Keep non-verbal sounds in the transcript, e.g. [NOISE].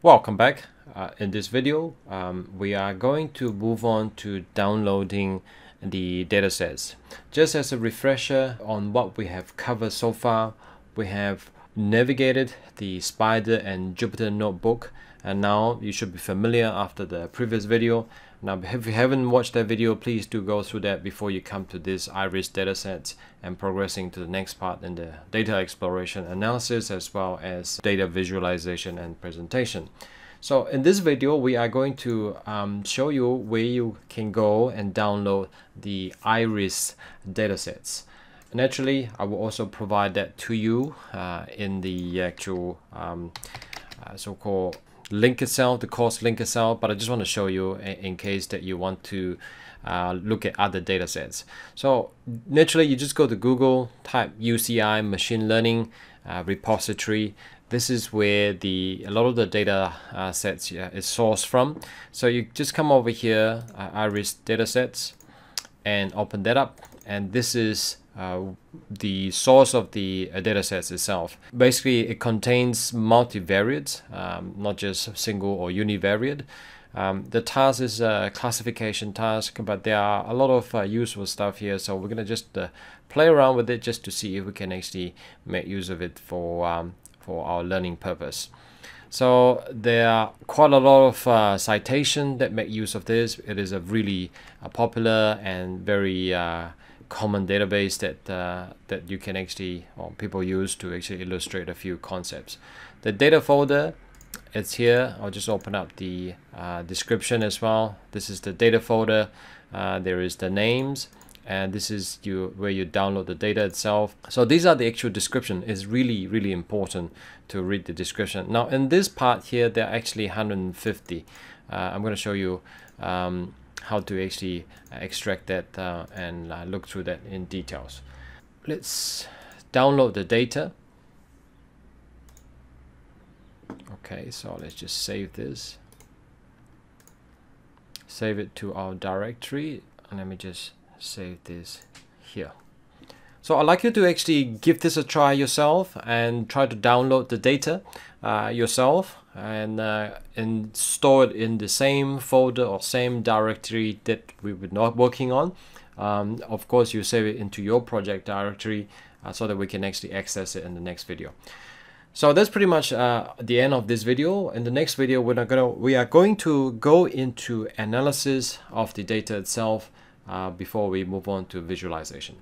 Welcome back. Uh, in this video, um, we are going to move on to downloading the datasets. Just as a refresher on what we have covered so far, we have navigated the Spyder and Jupyter Notebook and now you should be familiar after the previous video. Now [LAUGHS] if you haven't watched that video, please do go through that before you come to this IRIS datasets and progressing to the next part in the data exploration analysis as well as data visualization and presentation. So in this video, we are going to um, show you where you can go and download the IRIS datasets. Naturally, I will also provide that to you uh, in the actual um, uh, so-called link itself, the course link itself, but I just want to show you in, case that you want to uh, look at other data sets. So naturally, you just go to Google, type UCI machine learning uh, repository. This is where the a lot of the data uh, sets is sourced from. So you just come over here, uh, Iris datasets, and open that up. And this is uh, the source of the uh, datasets itself. Basically, it contains multivariate, um, not just single or univariate. Um, the task is a classification task, but there are a lot of uh, useful stuff here. So we're gonna just uh, play around with it just to see if we can actually make use of it for um, for our learning purpose. So there are quite a lot of uh, citation that make use of this. It is a really uh, popular and very common database that uh, that you can actually or people use to actually illustrate a few concepts. The data folder, it's here. I'll just open up the uh, description as well. This is the data folder. Uh, there is the names and this is you where you download the data itself. So these are the actual description. It's really really important to read the description. Now in this part here, there are actually 150. Uh, I'm going to show you. Um, how to actually extract that uh, and uh, look through that in details. Let's download the data. Okay, so let's just save this. Save it to our directory and let me just save this here. So I'd like you to actually give this a try yourself and try to download the data uh, yourself and, uh, and store it in the same folder or same directory that we were not working on. Um, of course, you save it into your project directory uh, so that we can actually access it in the next video. So that's pretty much uh, the end of this video. In the next video, we're gonna we are going to go into analysis of the data itself uh, before we move on to visualization.